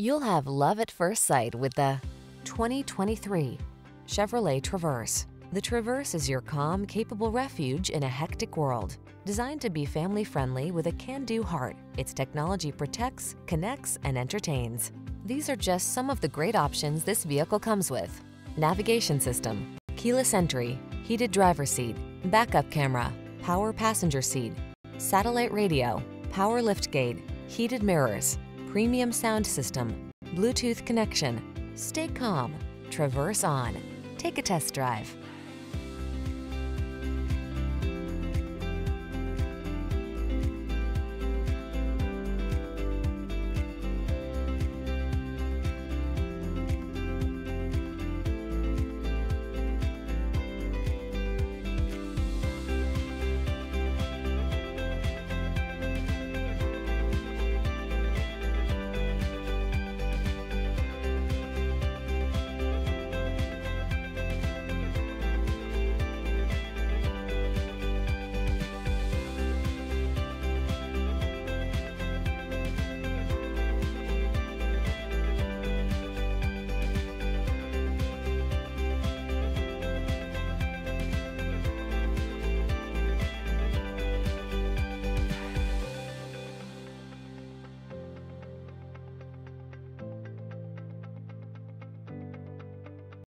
You'll have love at first sight with the 2023 Chevrolet Traverse. The Traverse is your calm, capable refuge in a hectic world. Designed to be family-friendly with a can-do heart, its technology protects, connects, and entertains. These are just some of the great options this vehicle comes with. Navigation system, keyless entry, heated driver seat, backup camera, power passenger seat, satellite radio, power liftgate, heated mirrors, premium sound system, Bluetooth connection. Stay calm, traverse on. Take a test drive.